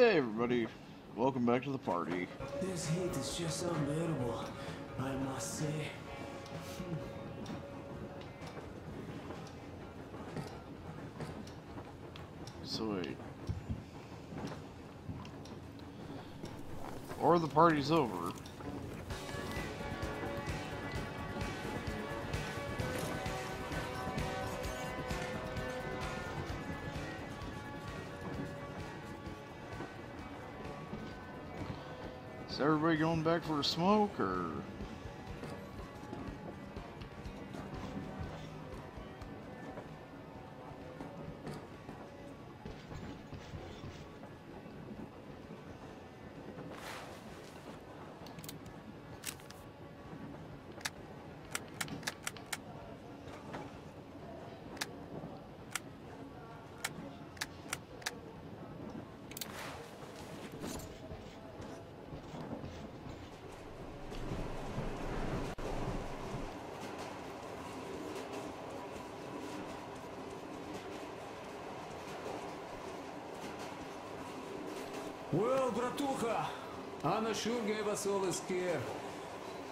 Hey everybody, welcome back to the party. This heat is just unbearable, I must say. So wait. Or the party's over. Everybody going back for a smoke or Sure gave us all scare.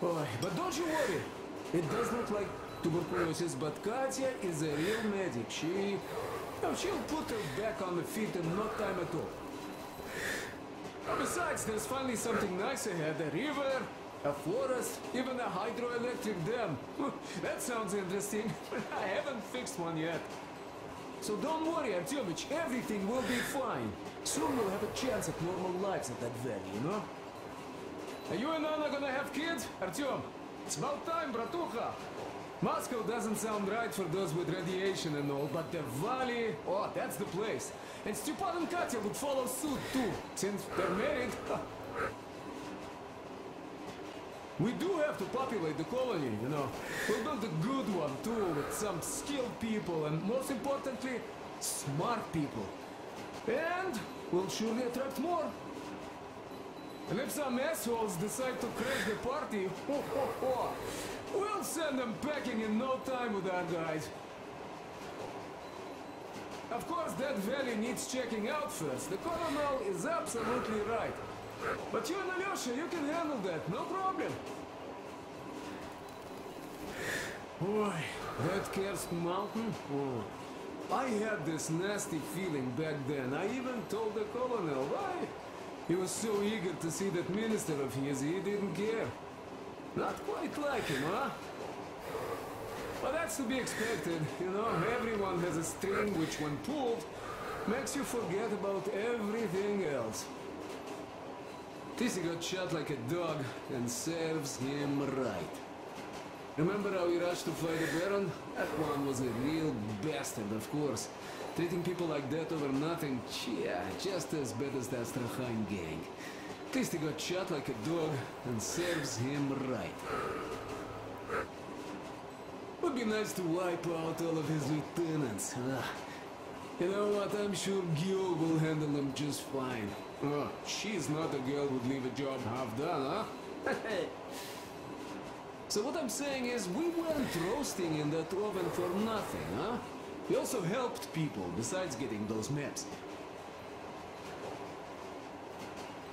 Boy, but don't you worry. It does look like tuberculosis, but Katya is a real medic. She... Oh, she'll put her back on the feet in no time at all. Besides, there's finally something nice ahead. A river, a forest, even a hydroelectric dam. that sounds interesting, I haven't fixed one yet. So don't worry, Artyomich, everything will be fine. Soon we'll have a chance at normal lives at that valley, you know? Are you and Anna gonna have kids, Artyom? It's about time, bratucha. Moscow doesn't sound right for those with radiation and all, but the valley, oh, that's the place. And Stepan and Katya would follow suit too, since they're married. We do have to populate the colony, you know. We'll build a good one too, with some skilled people and most importantly, smart people. And we'll surely attract more. And if some assholes decide to crash the party, ho, ho, ho, we'll send them packing in no time with our guys. Of course, that valley needs checking out first. The colonel is absolutely right. But you and Alyosha, you can handle that, no problem. Boy, that Kerst mountain? Oh. I had this nasty feeling back then. I even told the colonel why. He was so eager to see that minister of his, he didn't care. Not quite like him, huh? Well, that's to be expected, you know. Everyone has a string which, when pulled, makes you forget about everything else. Tissy got shot like a dog, and serves him right. Remember how he rushed to fight the Baron? That one was a real bastard, of course. Treating people like that over nothing, yeah, just as bad as the Astrakhan gang. He got shot like a dog, and serves him right. Would be nice to wipe out all of his lieutenants. Ah. You know what, I'm sure Giul will handle them just fine. Oh, she's not a girl who'd leave a job half done, huh? so what I'm saying is, we weren't roasting in that oven for nothing, huh? We also helped people, besides getting those maps.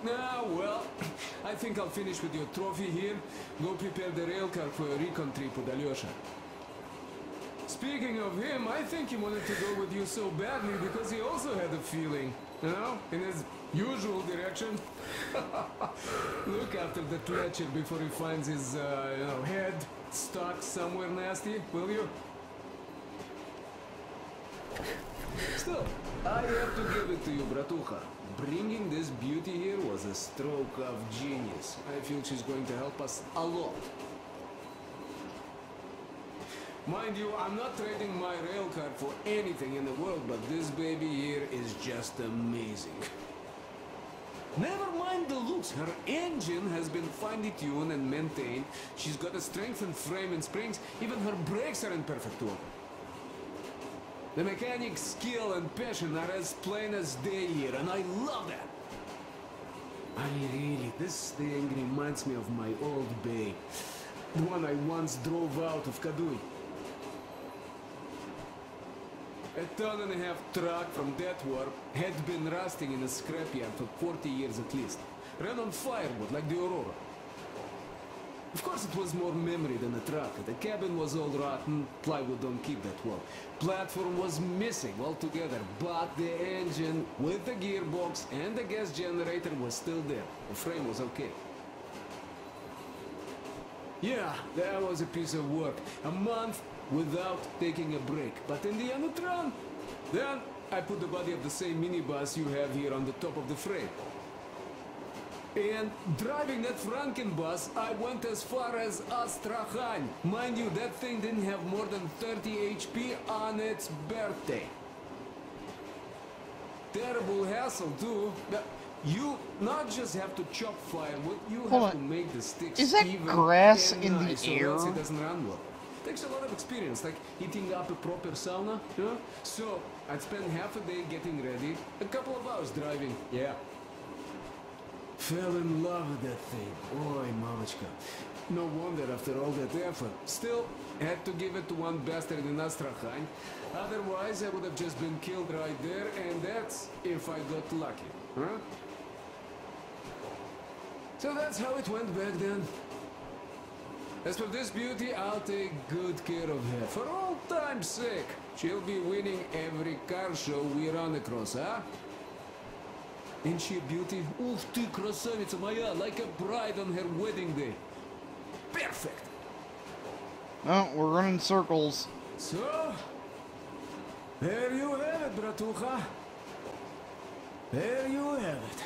Ah, well, I think I'll finish with your trophy here. Go prepare the railcar for a recon trip with Alyosha. Speaking of him, I think he wanted to go with you so badly because he also had a feeling, you know, in his usual direction. Look after the Fletcher before he finds his, uh, you know, head stuck somewhere nasty, will you? Still, I have to give it to you, Bratucha. Bringing this beauty here was a stroke of genius. I feel she's going to help us a lot. Mind you, I'm not trading my rail car for anything in the world, but this baby here is just amazing. Never mind the looks, her engine has been finely tuned and maintained. She's got a strengthened frame and springs, even her brakes are in perfect order. The mechanic's skill and passion are as plain as day here, and I love that. I really, this thing reminds me of my old bay. The one I once drove out of Kadui. A ton and a half truck from that war had been rusting in a scrapyard for 40 years at least. Ran on firewood like the Aurora. Of course, it was more memory than a truck. The cabin was all rotten, plywood don't keep that well. Platform was missing altogether, but the engine with the gearbox and the gas generator was still there. The frame was okay. Yeah, that was a piece of work. A month without taking a break. But in the end, it ran. Then I put the body of the same minibus you have here on the top of the frame. And driving that Frankenbus, I went as far as Astrakhan. Mind you, that thing didn't have more than 30 HP on its birthday. Terrible hassle, too. You not just have to chop firewood, you Hold have to on. make the sticks Is that grass in the nice, air? It doesn't run well. Takes a lot of experience, like heating up a proper sauna. You know? So I'd spend half a day getting ready, a couple of hours driving. Yeah. Fell in love with that thing. Oi, mamachka. No wonder after all that effort. Still, had to give it to one bastard in Astrakhan. Otherwise, I would have just been killed right there, and that's if I got lucky. Huh? So that's how it went back then. As for this beauty, I'll take good care of her. For all time's sake, she'll be winning every car show we run across, huh? Ain't she a beauty? Ух ты, красавица моя, like a bride on her wedding day. Perfect. No, we're running circles. So, there you have it, bratucha. There you have it.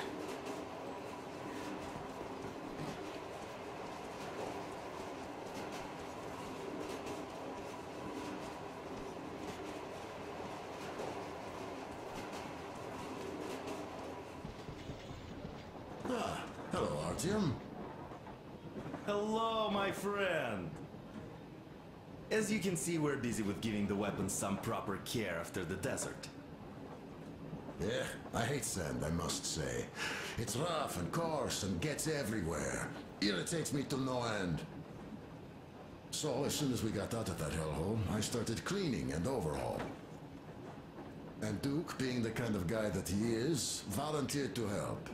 Hello, Artyom. Hello, my friend. As you can see, we're busy with giving the weapons some proper care after the desert. Yeah, I hate sand, I must say. It's rough and coarse and gets everywhere. Irritates me to no end. So, as soon as we got out of that hellhole, I started cleaning and overhaul. And Duke, being the kind of guy that he is, volunteered to help.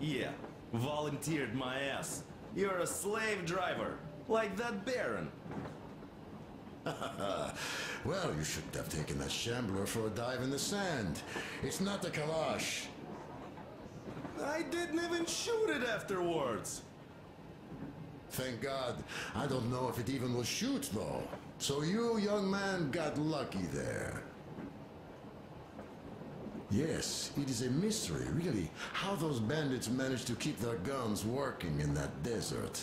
Yeah, volunteered my ass. You're a slave driver, like that Baron. Well, you shouldn't have taken that shambler for a dive in the sand. It's not the Kalash. I didn't even shoot it afterwards. Thank God. I don't know if it even will shoot, though. So you, young man, got lucky there. Yes, it is a mystery, really, how those bandits managed to keep their guns working in that desert.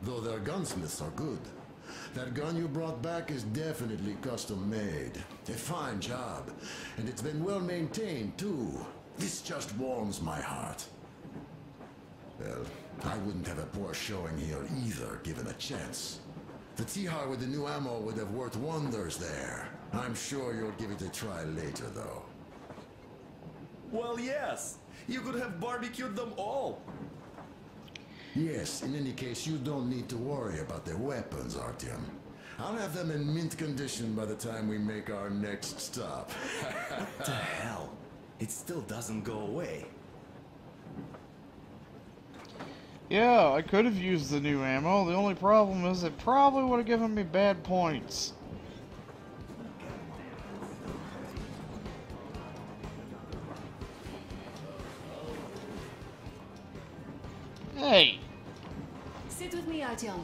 Though their gunsmiths are good. That gun you brought back is definitely custom made. A fine job. And it's been well maintained, too. This just warms my heart. Well, I wouldn't have a poor showing here either, given a chance. The Tikhar with the new ammo would have worked wonders there. I'm sure you'll give it a try later, though. Well, yes. You could have barbecued them all. Yes, in any case, you don't need to worry about the weapons, Artyom. I'll have them in mint condition by the time we make our next stop. What the hell? It still doesn't go away. Yeah, I could have used the new ammo. The only problem is it probably would have given me bad points. Hey, Sit with me, Artyom.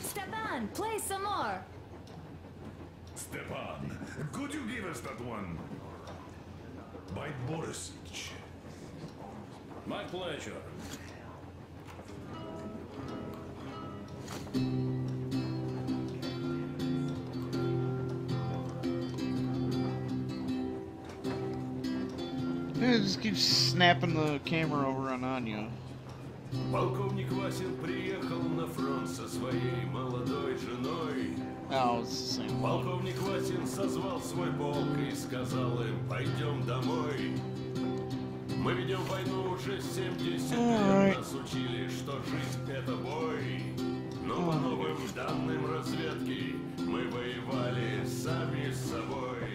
Stepan, play some more. Stepan, could you give us that one? By Borisic. My pleasure. Yeah, just keeps snapping the camera over on Anya. Welcome Васин приехал на фронт со своей молодой женой. One. Полковник Васин созвал свой полк и сказал им, пойдем домой. Мы ведем войну уже 70 Alright. лет, нас учили, что жизнь это бой. Но по новым данным разведки мы воевали сами с собой.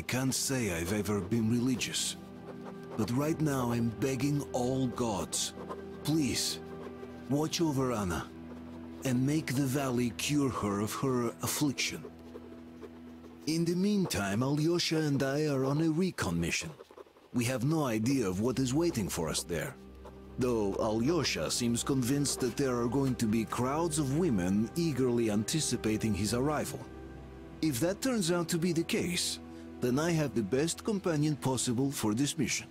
I can't say I've ever been religious. But right now I'm begging all gods. Please, watch over Anna. And make the valley cure her of her affliction. In the meantime, Alyosha and I are on a recon mission. We have no idea of what is waiting for us there. Though Alyosha seems convinced that there are going to be crowds of women eagerly anticipating his arrival. If that turns out to be the case, then I have the best companion possible for this mission.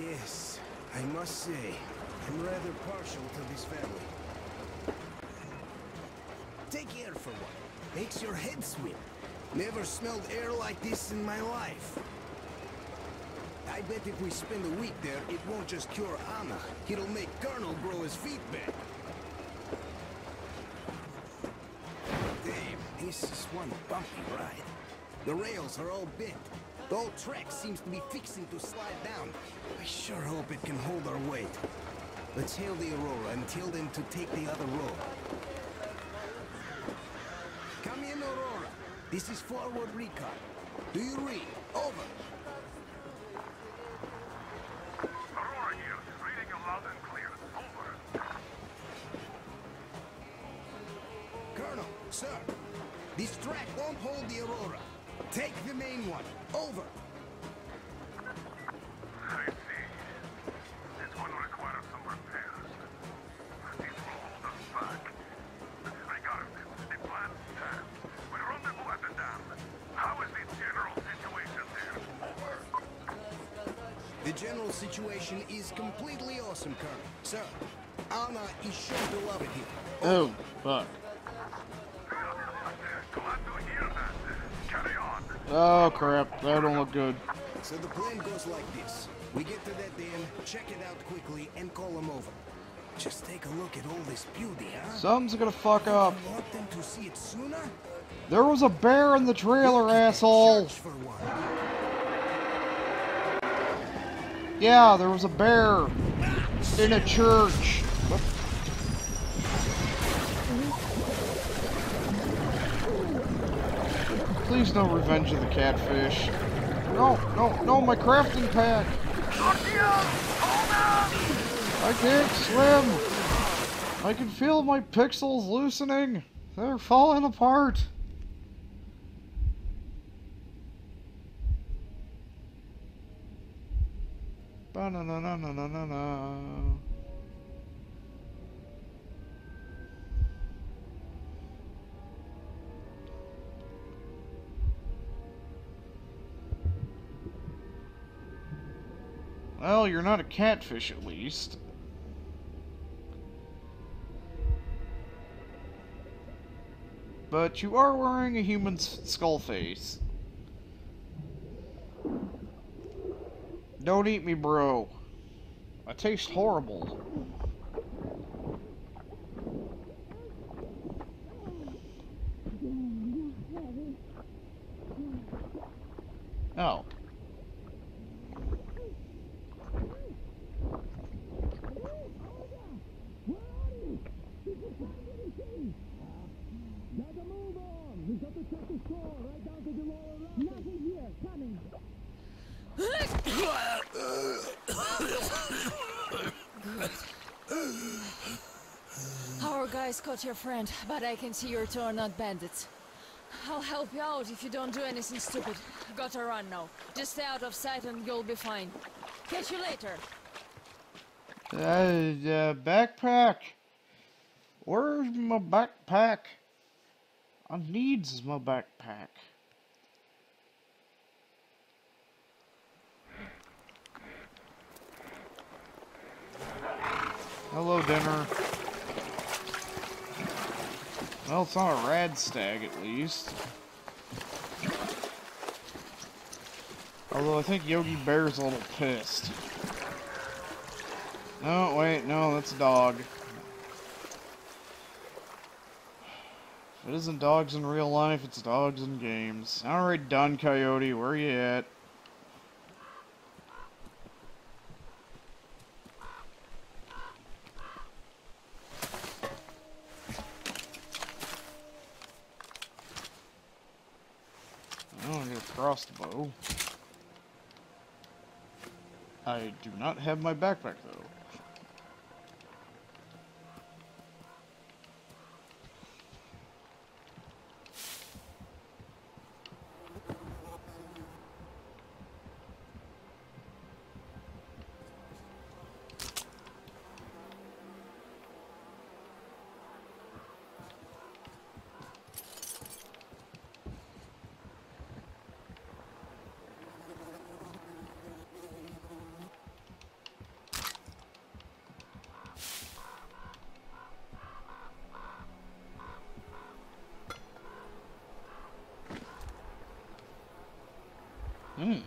Yes, I must say, I'm rather partial to this family. Take air for one. Makes your head swim. Never smelled air like this in my life. I bet if we spend a week there, it won't just cure Anna. It'll make Colonel grow his feet back. Damn, this is one bumpy ride. The rails are all bent. The whole track seems to be fixing to slide down. I sure hope it can hold our weight. Let's hail the Aurora and tell them to take the other road. Come in, Aurora. This is forward recon. Do you read? Over. Sir. This track won't hold the Aurora. Take the main one. Over. I see. This one requires some repairs. This will hold us back. I got it. The plan stands. We rendezvous at the dam. How is the general situation there? Over. The general situation is completely awesome, Colonel. Sir, Anna is sure to love it here. Oh, fuck. Oh, crap. That don't look good. So the plan goes like this. We get to that dam, check it out quickly, and call them over. Just take a look at all this beauty, huh? Something's gonna fuck up. You want them to see it sooner? There was a bear in the trailer, Look at that asshole. church for one. Yeah, there was a bear in a church. What? Please no revenge of the catfish. No, no, no, my crafting pack. I can't swim. I can feel my pixels loosening. They're falling apart. Ba-na-na-na-na-na-na. Well, you're not a catfish at least. But you are wearing a human skull face. Don't eat me, bro. I taste horrible. Oh. Caught your friend, but I can see your two are not bandits. I'll help you out if you don't do anything stupid. Gotta run now. Just stay out of sight and you'll be fine. Catch you later. Uh, uh, backpack. Where's my backpack? I needs my backpack. Hello, dinner. Well, it's not a rad stag, at least. Although I think Yogi Bear's a little pissed. No, wait, no, that's a dog. If it isn't dogs in real life, it's dogs in games. Alright, done, Coyote, where you at? I don't I do not have my backpack though. Hmm.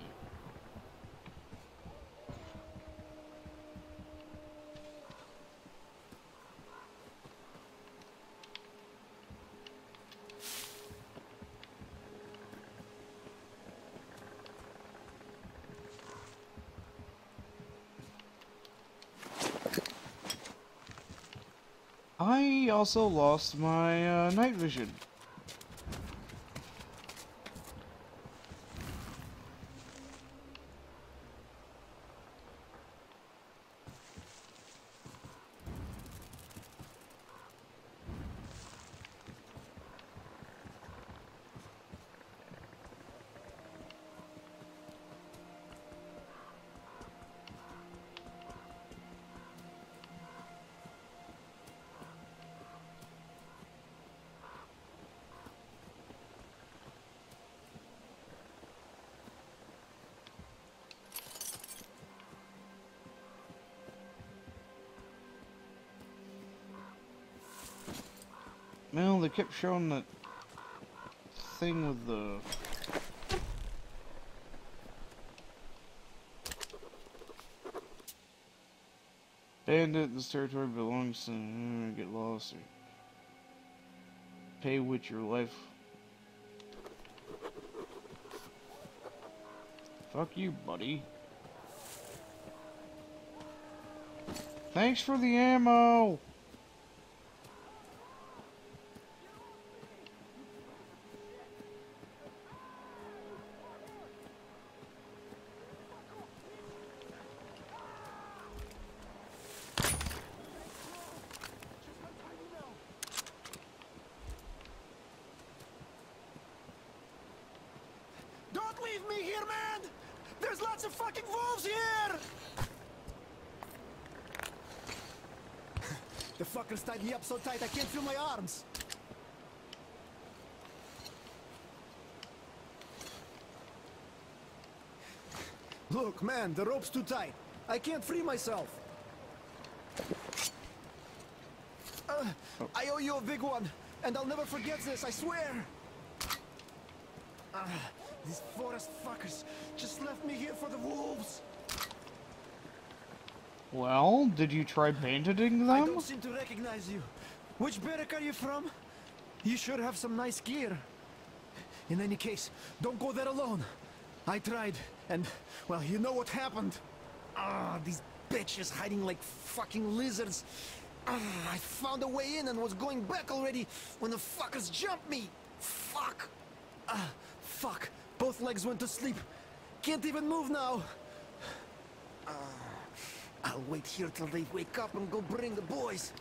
I also lost my uh, night vision. They kept showing that thing with the... Bandit, this territory belongs to... get lost or... Pay with your life. Fuck you, buddy. Thanks for the ammo! Don't leave me here, man! There's lots of fucking wolves here! The tied me up so tight I can't feel my arms. Look, man, the rope's too tight. I can't free myself. Uh, I owe you a big one, and I'll never forget this, I swear. Ah, these forest fuckers just left me here for the wolves. Well, did you try banditing I them? don't seem to recognize you. Which barrack are you from? You sure have some nice gear. In any case, don't go there alone. I tried, and, well, you know what happened. Ah, these bitches hiding like fucking lizards. Ah, I found a way in and was going back already when the fuckers jumped me. Fuck. Ah, fuck. Both legs went to sleep. Can't even move now. Ah, I'll wait here till they wake up and go bring the boys.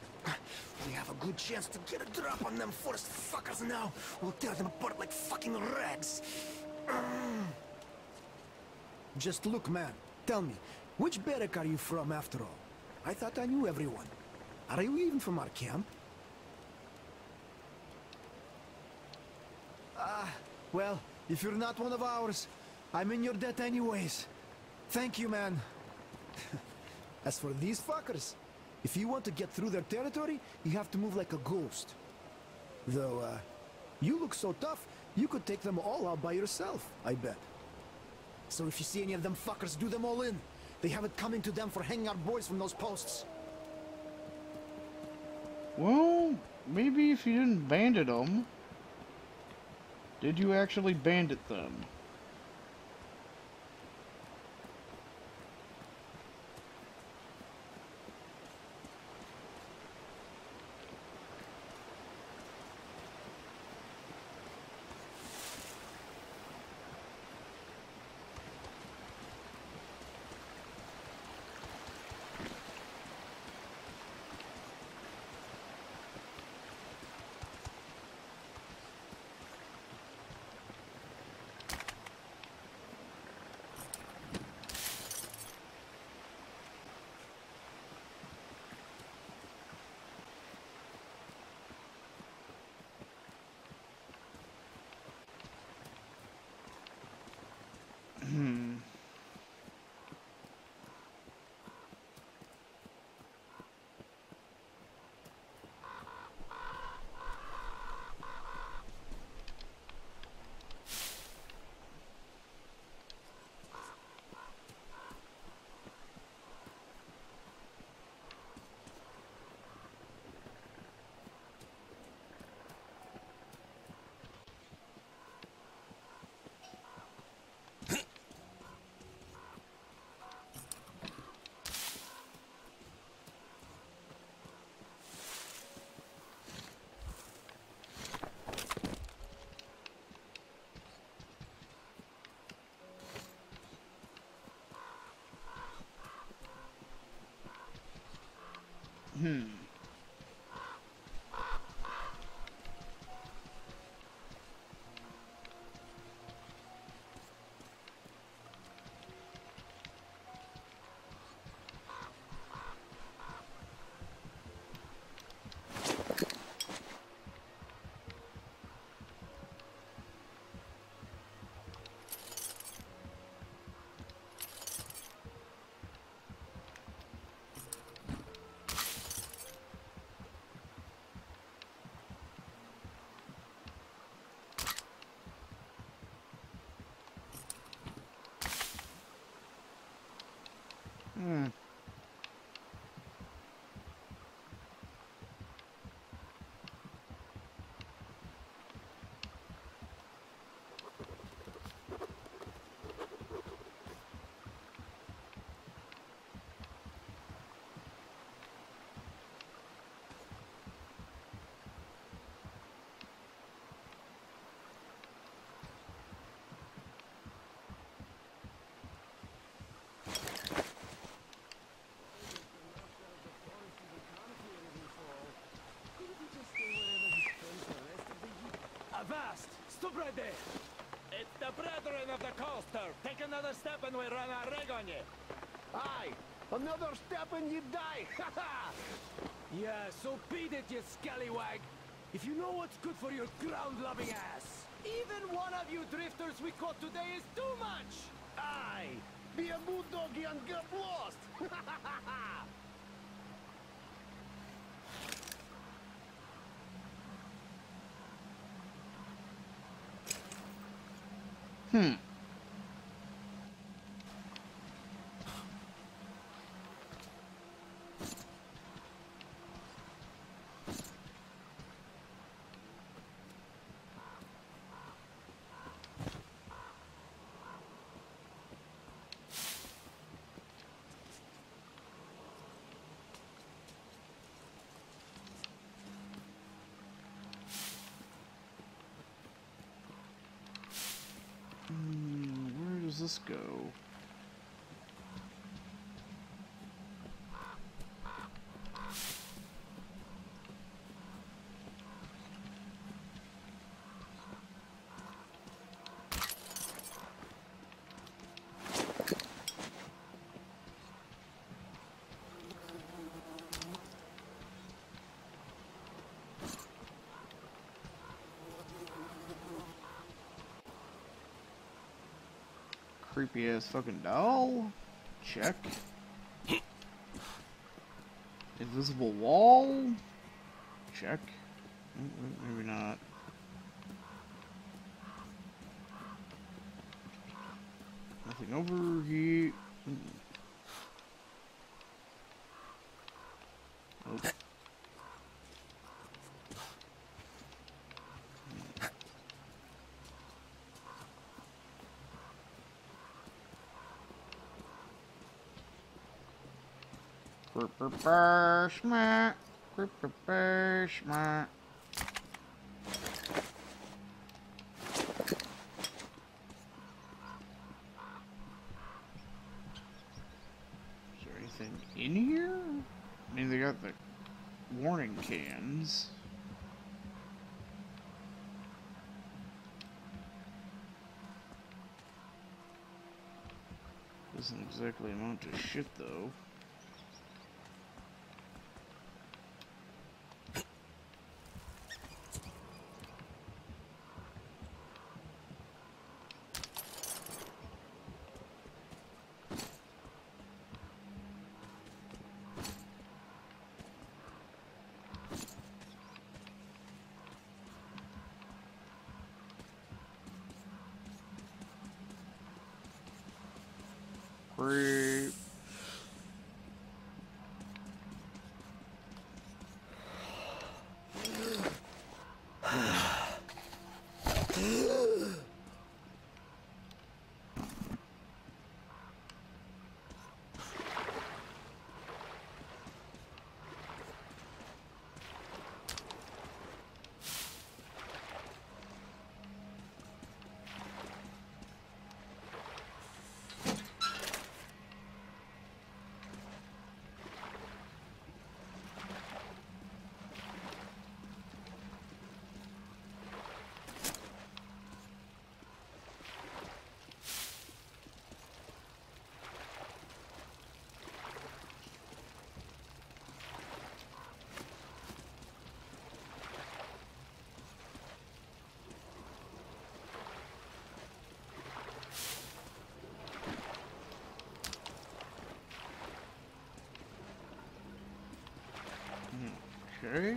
we have a good chance to get a drop on them forest fuckers now. We'll tear them apart like fucking rags. Just look, man. Tell me, which barrack are you from after all? I thought I knew everyone. Are you even from our camp? Ah, well, if you're not one of ours, I'm in your debt anyways. Thank you, man. As for these fuckers, if you want to get through their territory, you have to move like a ghost. Though, uh, you look so tough, you could take them all out by yourself, I bet. So if you see any of them fuckers, do them all in. They have it coming to them for hanging our boys from those posts. Well, maybe if you didn't bandit them. Did you actually bandit them? Hmm. Hmm. Avast! Stop right there! It's the brethren of the coaster! Take another step and we run our rig on you! Aye, another step and you die. Ha ha! Yeah, so beat it, you scallywag! If you know what's good for your ground-loving ass! Even one of you drifters we caught today is too much! Aye, be a bulldoggy and get lost. Hmm. Hmm, where does this go? Creepy ass fucking doll. Check. Invisible wall. Check. Mm, mm, Maybe not. Nothing over here. Mm. Nope. Smack. Smack. Is there anything in here? I mean, they got the warning cans. Doesn't exactly amount to shit, though. Okay.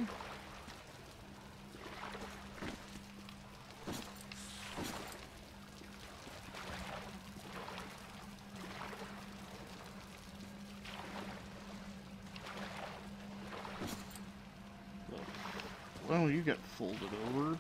Well, you get folded over.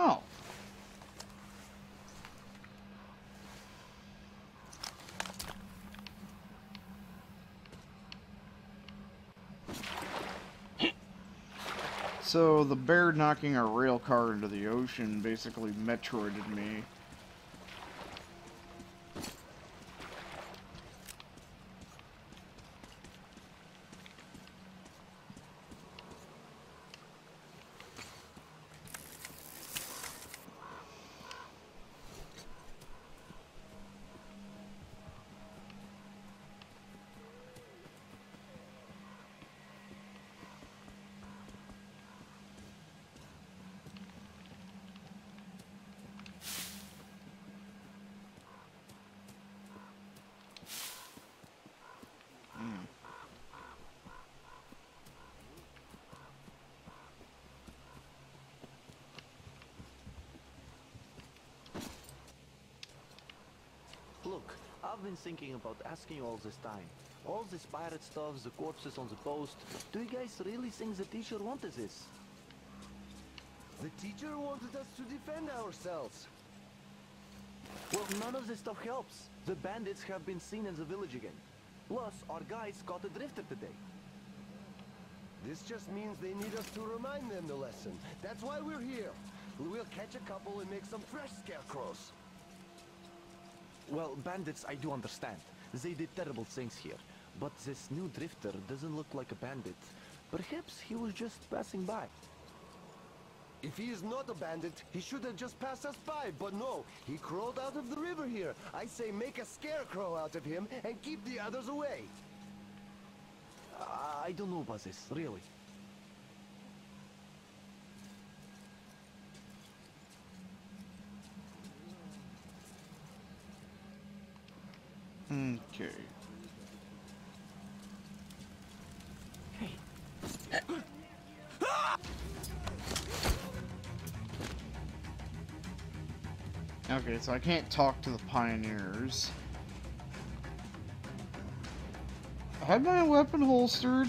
Oh. So the bear knocking a rail car into the ocean basically Metroided me. Look, I've been thinking about asking you all this time. All this pirate stuff, the corpses on the post, do you guys really think the teacher wanted this? The teacher wanted us to defend ourselves. Well, none of this stuff helps. The bandits have been seen in the village again. Plus, our guys caught a drifter today. This just means they need us to remind them the lesson. That's why we're here. We'll catch a couple and make some fresh scarecrows. Well, bandits, I do understand. They did terrible things here. But this new drifter doesn't look like a bandit. Perhaps he was just passing by. If he is not a bandit, he should have just passed us by, but no, he crawled out of the river here. I say make a scarecrow out of him and keep the others away. I don't know about this, really. Okay. Okay, so I can't talk to the pioneers. I my weapon holstered.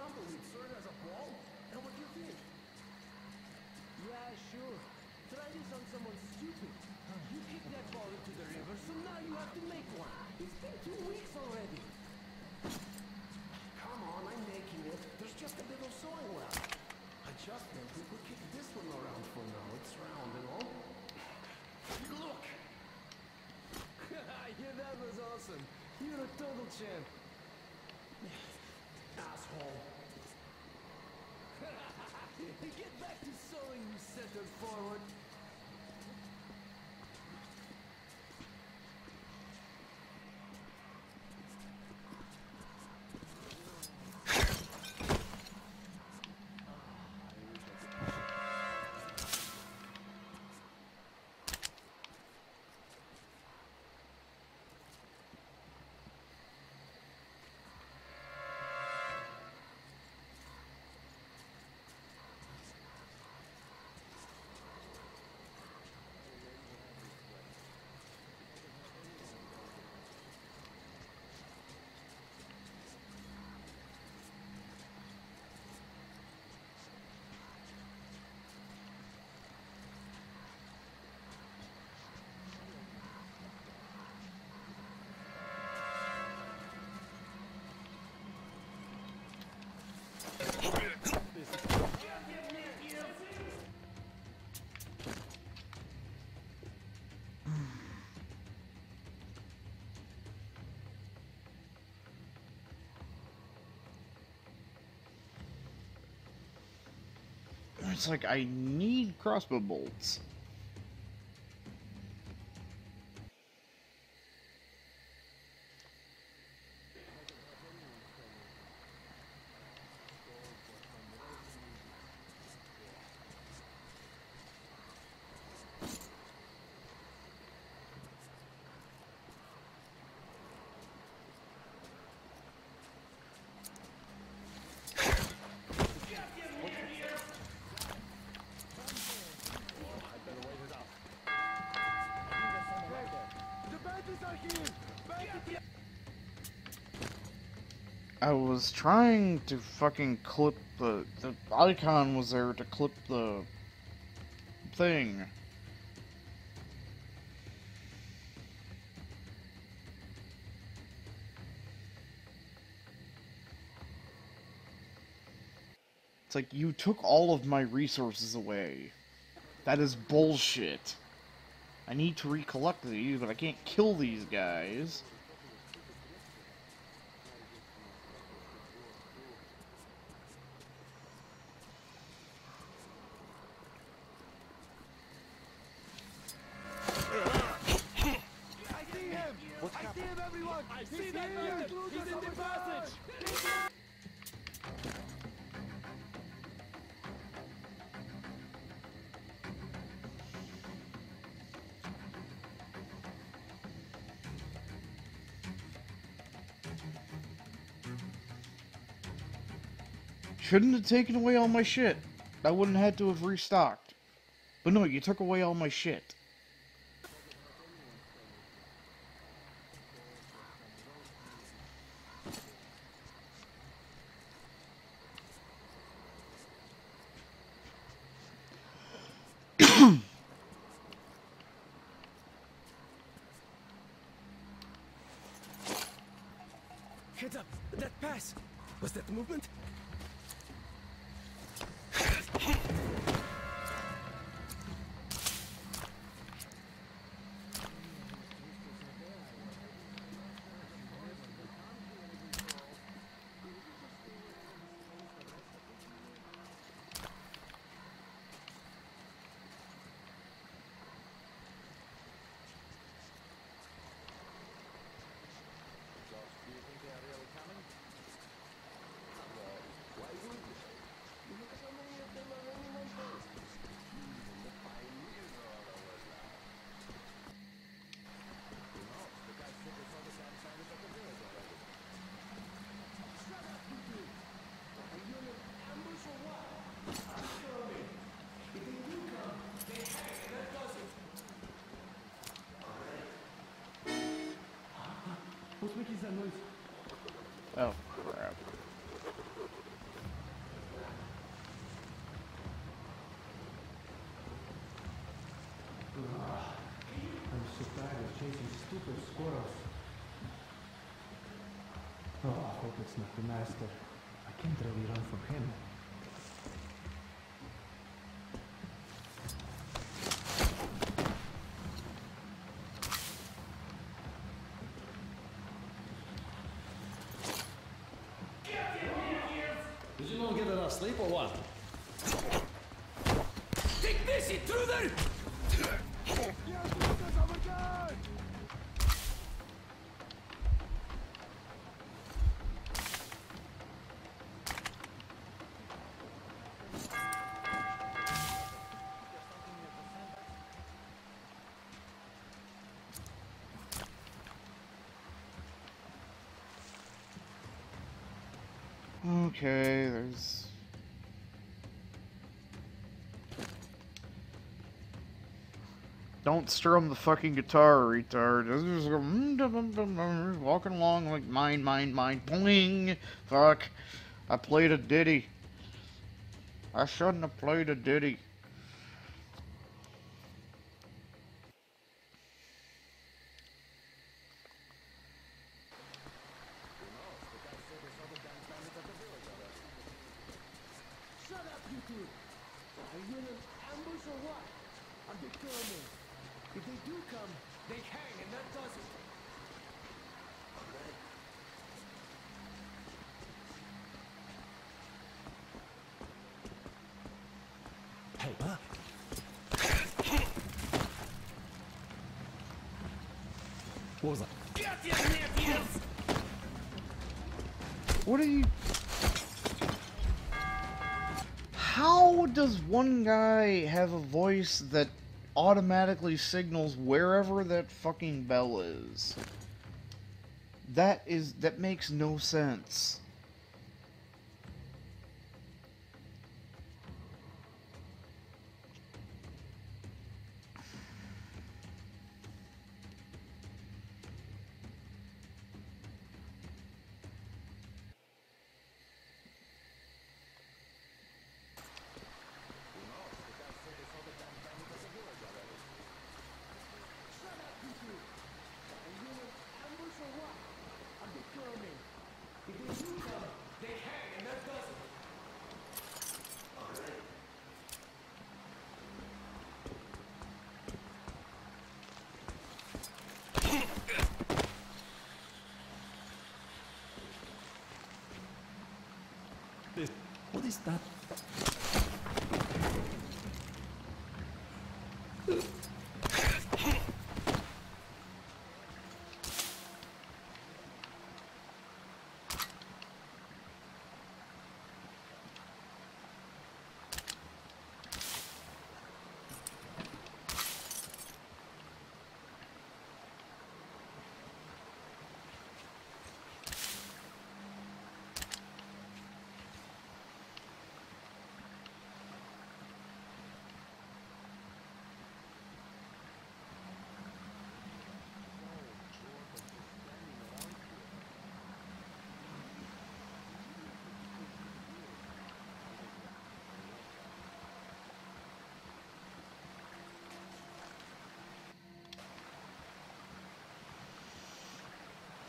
Could that tumbleweed serve as a ball? And what do you think? Yeah, sure. Try this on someone stupid. You kicked that ball into the river, so now you have to make one. It's been two weeks already. Come on, I'm making it. There's just a little soil left. I just meant we could kick this one around for now. It's round and all. Look! yeah, that was awesome. You're a total champ. Asshole. Get back to you forward. It's like I need crossbow bolts. I was trying to fucking clip the the icon was there to clip the thing. It's like you took all of my resources away. That is bullshit. I need to recollect these, but I can't kill these guys. I see that man! He's in the passage! Shouldn't have taken away all my shit. I wouldn't have had to have restocked. But no, you took away all my shit. Who's making that noise? Oh, crap. I'm so tired of chasing stupid squirrels. Oh, I hope it's not the master. I can't really run from him. Get enough sleep or what? Take this, intruder! Okay, there's. Don't strum the fucking guitar, retard. Mm, just walking along like mine, mine, mine, boing. Fuck. I played a ditty. I shouldn't have played a ditty. Shut up, you two! Are you in an ambush or what? I'm determined. If they do come, they hang, and that does it. Hey, huh? What was that? What are you. How does one guy have a voice that automatically signals wherever that fucking bell is? That is. That makes no sense.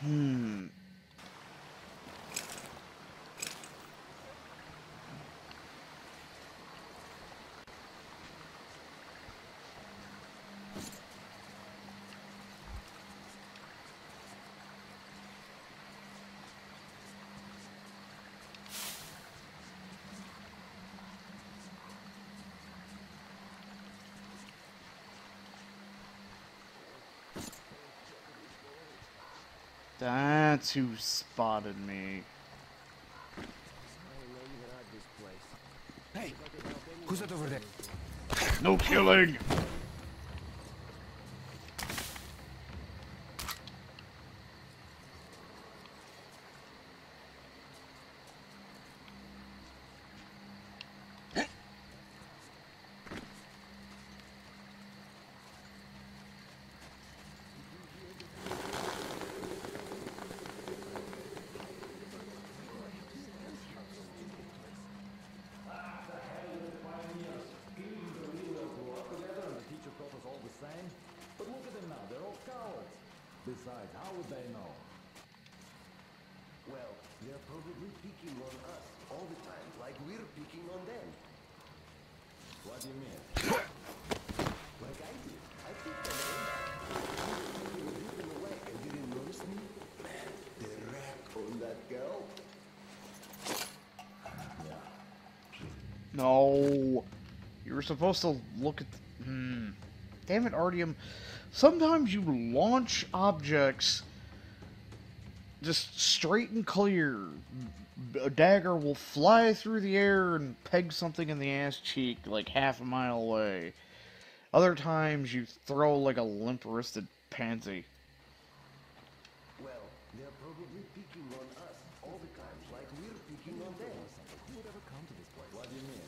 Hmm. That's who spotted me. Hey, who's that over there? No killing! Besides, how would they know? Well, they're probably picking on us all the time, like we're picking on them. What do you mean? Like I did. I picked on them. You were driven away and didn't notice me? Man, the rack on that girl. No. You were supposed to look at. Hmm. Damn it, Artyom. Sometimes you launch objects just straight and clear. A dagger will fly through the air and peg something in the ass cheek like half a mile away. Other times you throw like a limp wristed pansy. Well, they're probably picking on us all the time, like we're picking on them. Who would ever come to this place? What do you mean?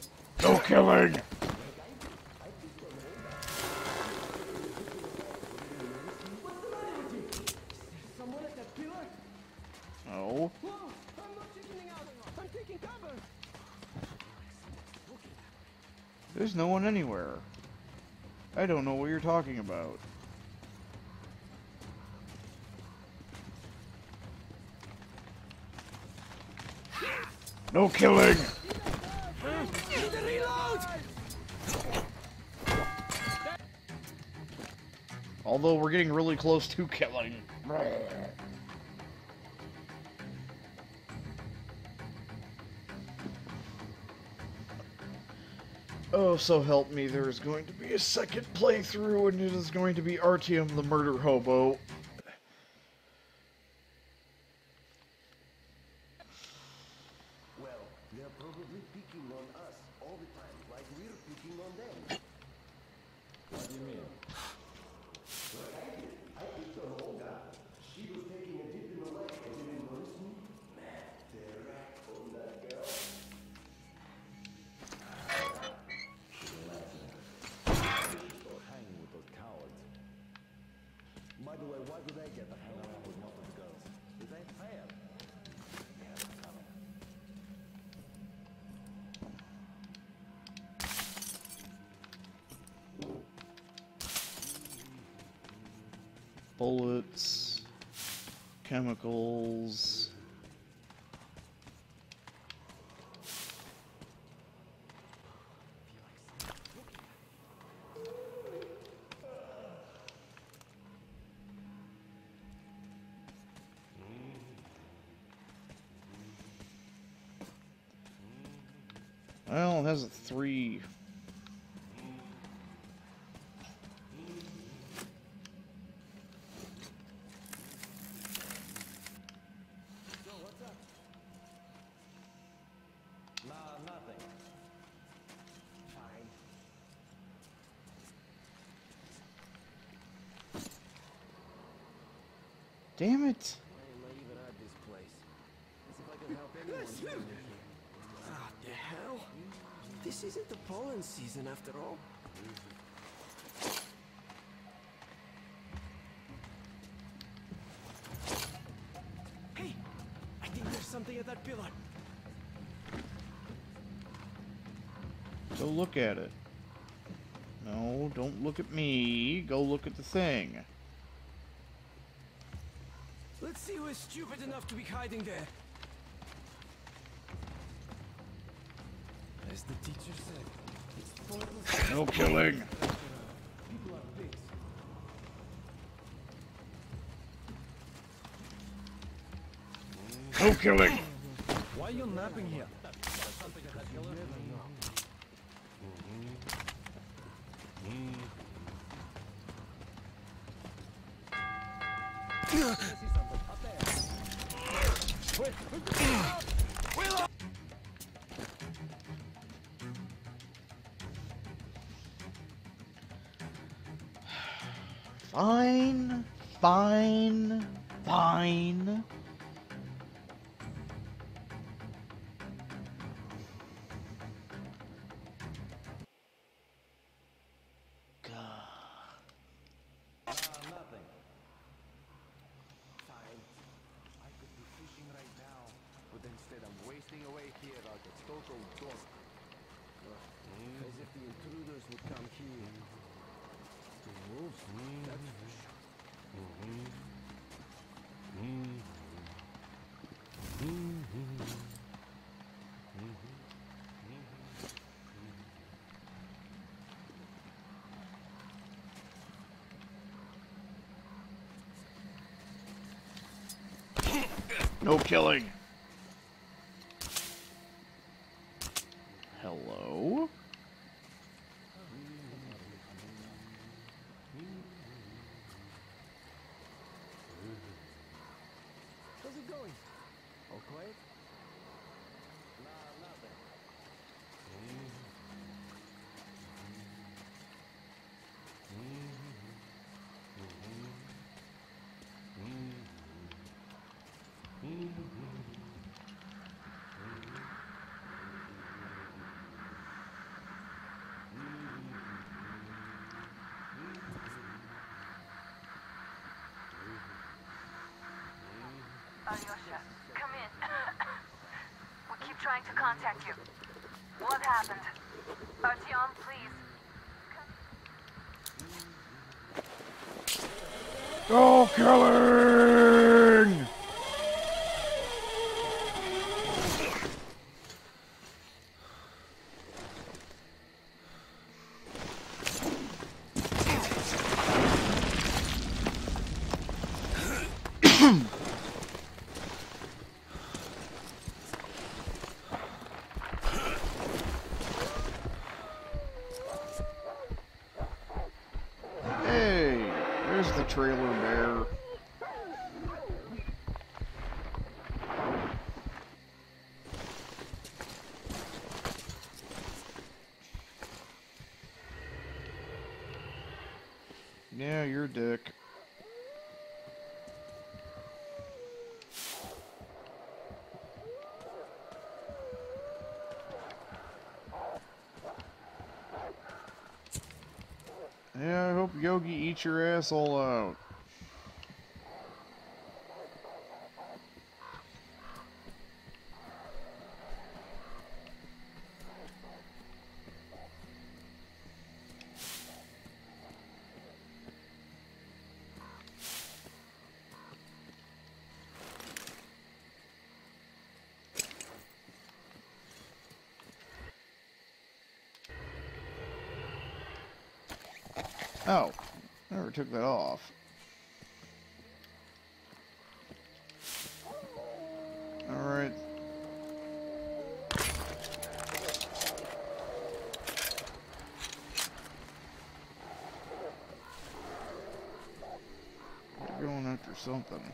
No killing! Someone at that pillar? No. Whoa! I'm not chickening out. I'm cover. There's no one anywhere. I don't know what you're talking about. No killing! Need reload! Although we're getting really close to killing. Oh, so help me, there is going to be a second playthrough, and it is going to be Artyom the Murder Hobo. By the way, why do they get to hang around with most of the girls? Fair. They it. Bullets, chemicals. Help it. Ah, the hell? This isn't the pollen season after all. Hey! I think there's something at that pillar. Go look at it. No, don't look at me. Go look at the thing. Let's Let's see who is stupid enough to be hiding there. As the teacher said, it's pointless. No killing. People are pigs. No killing. Why are you napping here? Fine, fine, fine. Killing. Hello? How's it going? All quiet? Nah, nothing. Alyosha, come in. we keep trying to contact you. What happened? Artyom, please. No killing! Hey, there's the trailer bear. Dick. Yeah, I hope Yogi eats your asshole out. Oh, I never took that off. Alright. Going after something.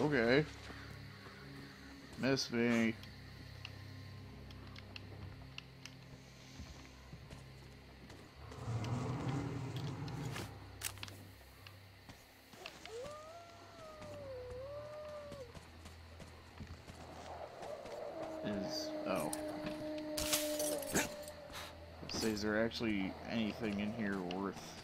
Okay. Me. Is oh. Let's see, is there actually anything in here worth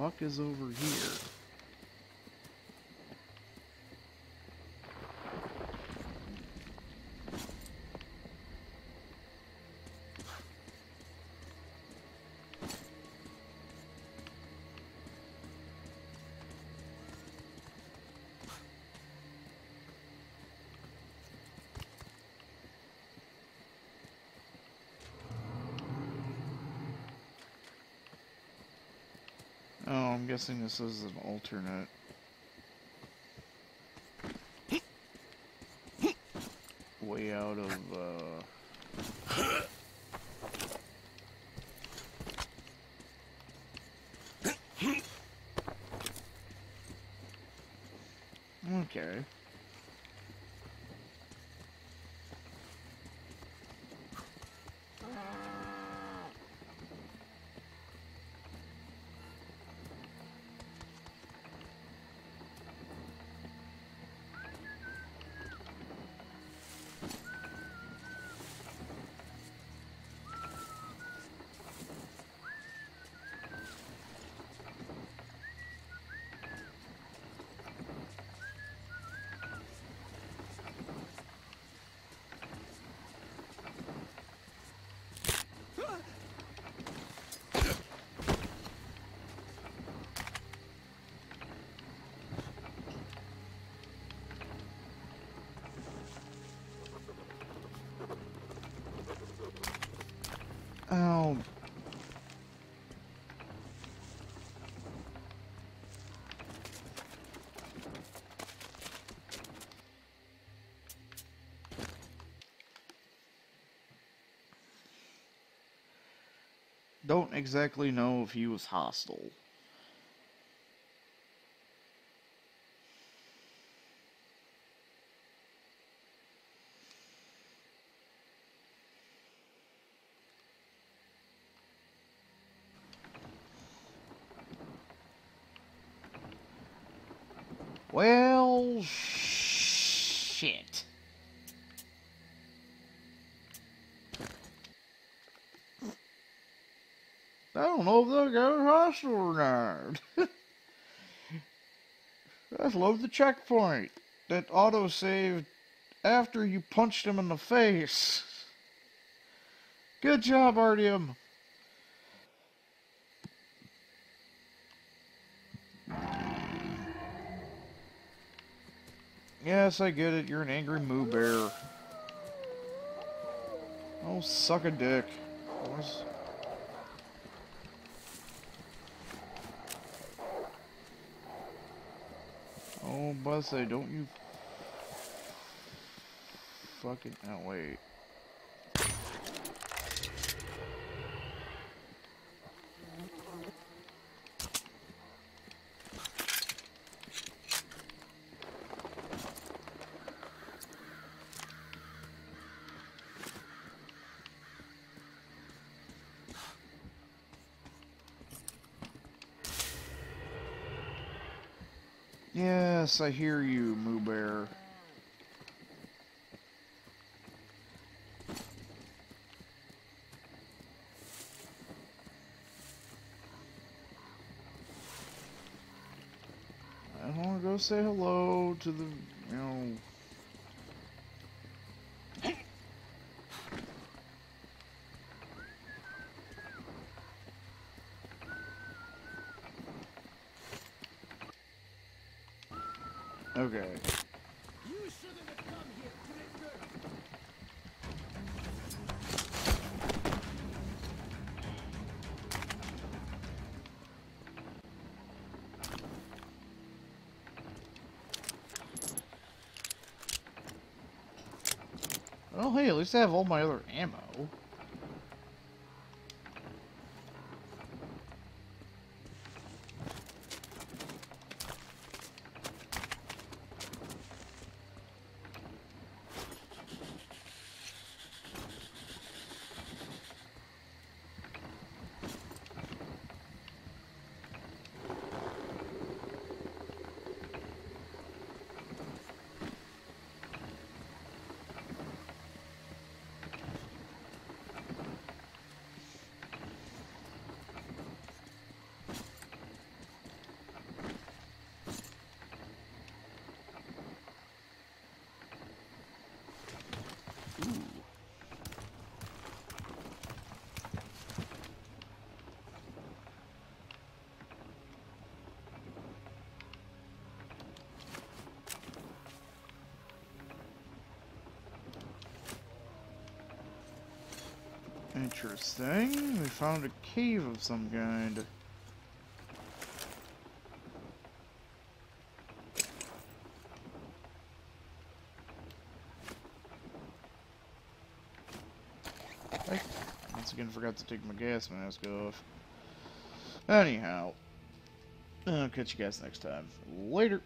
fuck is over here? Oh, I'm guessing this is an alternate. Way out of, Don't exactly know if he was hostile. Well, shit. I don't know if that guy was hostile or not. Let's load the checkpoint that auto-saved after you punched him in the face. Good job, Artyom. Yes, I get it. You're an angry moo bear. Oh, suck a dick. Oh, Bussy, don't you... Fucking... Oh, wait. Yes, I hear you, Moo Bear. I want to go say hello to the, you know... Okay. Oh, hey, at least I have all my other ammo. Interesting. We found a cave of some kind. I once again forgot to take my gas mask off. Anyhow, I'll catch you guys next time. Later.